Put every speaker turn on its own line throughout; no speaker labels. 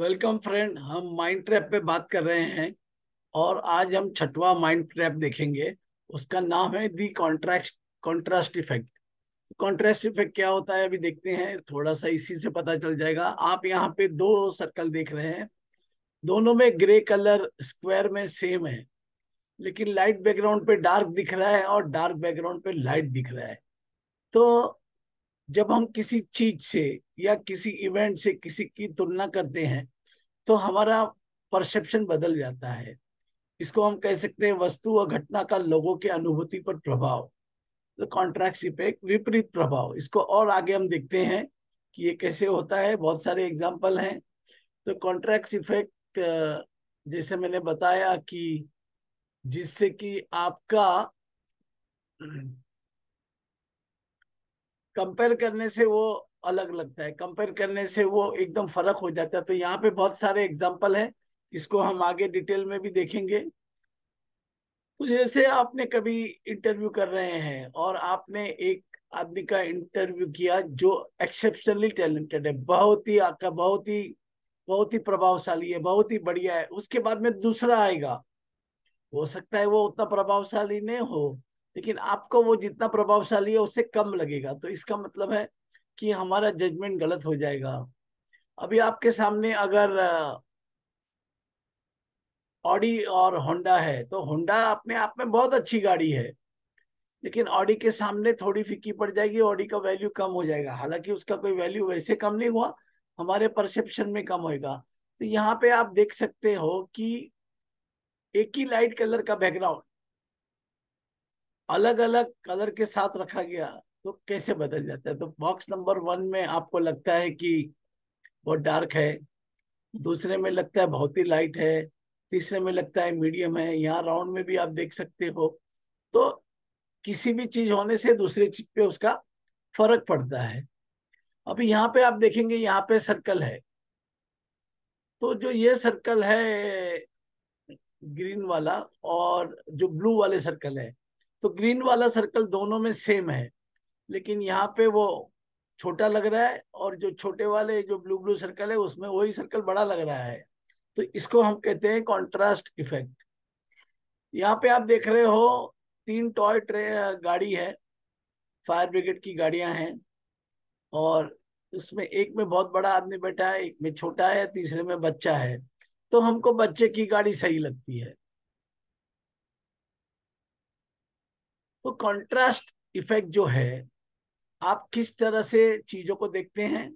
Welcome friend, हम mind trap पे बात कर रहे हैं और आज हम छठवा माइंड ट्रैप देखेंगे। उसका नाम है the contrast contrast effect. Contrast effect क्या होता है अभी देखते हैं, थोड़ा सा इसी से पता चल जाएगा। आप यहाँ पे दो सर्कल देख रहे हैं। दोनों में ग्रे कलर, स्क्वायर में सेम है, लेकिन लाइट बैकग्राउंड पे डार्क दिख रहा है और डार्क बैकग्राउंड पे लाइट दिख रहा है। तो जब हम किसी चीज़ से या किसी इवेंट से किसी की तुलना करते हैं तो हमारा परसेप्शन बदल जाता है। इसको हम कह सकते हैं वस्तु और घटना का लोगों के अनुभूति पर प्रभाव तो कॉन्ट्रैक्ट इफ़ेक्ट विपरीत प्रभाव। इसको और आगे हम देखते हैं कि ये कैसे होता है। बहुत सारे एग्ज़ाम्पल हैं। तो कॉन्ट्रैक्ट इफ़ेक्ट जैसे मैंने बताया कि जिससे कि आपका कंपेयर करने से वो अलग लगता है। कंपेयर करने से वो एकदम फ़र्क हो जाता है। तो यहाँ पे बहुत सारे एग्ज़ाम्पल है। इसको हम आगे डिटेल में भी देखेंगे। तो जैसे आपने कभी इंटरव्यू कर रहे हैं और आपने एक आदमी का इंटरव्यू किया जो एक्सेप्शनली टैलेंटेड है। बहुत ही आपका, बहुत ही बहुत ही प्रभावशाली है, बहुत ही बढ़िया है। उसके बाद में दूसरा आएगा। हो सकता है वो उतना प्रभावशाली नहीं हो। लेकिन आपको वो जितना प्रभावशाली है, उससे कम लगेगा। तो इसका मतलब है कि हमारा जजमेंट गलत हो जाएगा। अभी आपके सामने अगर ऑडी और होंडा है तो होंडा अपने आप में बहुत अच्छी गाड़ी है। लेकिन ऑडी के सामने थोड़ी फीकी पड़ जाएगी ऑडी का वैल्यू कम हो जाएगा। हालाँकि उसका कोई वैल्यू वैसे कम नहीं हुआ, हमारे परसेप्शन में कम होगा तो यहाँ पे आप देख सकते हो कि एक ही लाइट कलर का बैकग्राउंड अलग अलग कलर के साथ रखा गया तो कैसे बदल जाता है? तो बॉक्स नंबर वन में आपको लगता है कि बहुत डार्क है, दूसरे में लगता है बहुत ही लाइट है, तीसरे में लगता है मीडियम है, यहाँ राउंड में भी आप देख सकते हो। तो किसी भी चीज़ होने से दूसरे चीज़ पे उसका फ़र्क पड़ता है। अभी यहाँ पे आप देखेंगे, यहाँ पे सर्कल है। तो जो ये सर्कल है ग्रीन वाला और जो ब्लू वाले सर्कल है तो ग्रीन वाला सर्कल दोनों में सेम है। लेकिन यहाँ पे वो छोटा लग रहा है और जो छोटे वाले, जो ब्लू ब्लू सर्कल है, उसमें वही सर्कल बड़ा लग रहा है। तो इसको हम कहते हैं कॉन्ट्रास्ट इफ़ेक्ट यहाँ पे आप देख रहे हो तीन टॉय ट्रे गाड़ी है। फायर ब्रिगेड की गाड़ियाँ हैं और उसमें एक में बहुत बड़ा आदमी बैठा है, एक में छोटा है, तीसरे में बच्चा है। तो हमको बच्चे की गाड़ी सही लगती है। तो कंट्रास्ट इफ़ेक्ट जो है, आप किस तरह से चीज़ों को देखते हैं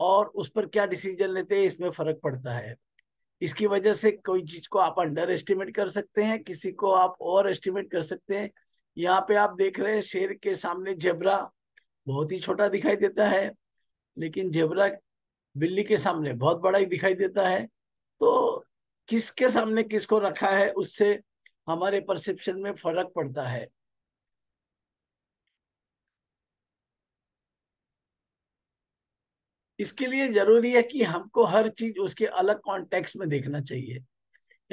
और उस पर क्या डिसीज़न लेते हैं, इसमें फ़र्क पड़ता है। इसकी वजह से कोई चीज़ को आप अंडर एस्टिमेट कर सकते हैं, किसी को आप ओवर एस्टिमेट कर सकते हैं। यहाँ पे आप देख रहे हैं, शेर के सामने जेबरा बहुत ही छोटा दिखाई देता है, लेकिन जेबरा बिल्ली के सामने बहुत बड़ा ही दिखाई देता है। तो किसके सामने किसको रखा है, उससे हमारे परसेप्शन में फ़र्क पड़ता है। इसके लिए ज़रूरी है कि हमको हर चीज़ उसके अलग कॉन्टेक्स्ट में देखना चाहिए।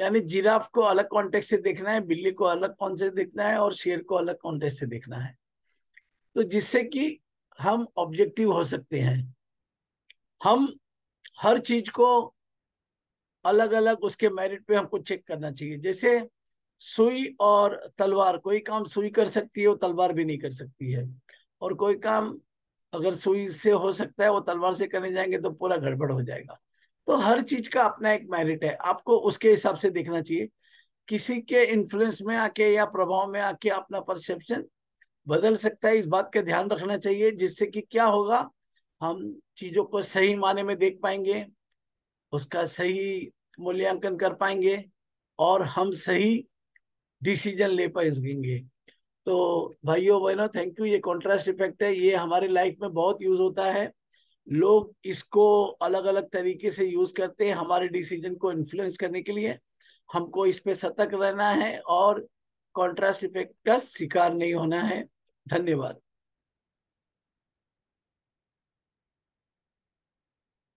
यानी जिराफ को अलग कॉन्टेक्स्ट से देखना है, बिल्ली को अलग कौन से देखना है और शेर को अलग कॉन्टेक्स्ट से देखना है। तो जिससे कि हम ऑब्जेक्टिव हो सकते हैं। हम हर चीज़ को अलग अलग उसके मेरिट पे हमको चेक करना चाहिए। जैसे सुई और तलवार, कोई काम सुई कर सकती है और तलवार भी नहीं कर सकती है। और कोई काम अगर सुई से हो सकता है वो तलवार से करने जाएँगे तो पूरा गड़बड़ हो जाएगा। तो हर चीज़ का अपना एक मेरिट है। आपको उसके हिसाब से देखना चाहिए। किसी के इन्फ्लुएंस में आके या प्रभाव में आके अपना परसेप्शन बदल सकता है, इस बात का ध्यान रखना चाहिए, जिससे कि क्या होगा, हम चीज़ों को सही माने में देख पाएँगे, उसका सही मूल्यांकन कर पाएँगे और हम सही डिसीज़न ले पाएँगे। तो भाइयों बहनों थैंक यू ये कॉन्ट्रास्ट इफ़ेक्ट है। ये हमारे लाइफ में बहुत यूज़ होता है। लोग इसको अलग अलग तरीके से यूज़ करते हैं हमारे डिसीज़न को इन्फ्लुएंस करने के लिए। हमको इस पे सतर्क रहना है और कॉन्ट्रास्ट इफ़ेक्ट का शिकार नहीं होना है। धन्यवाद।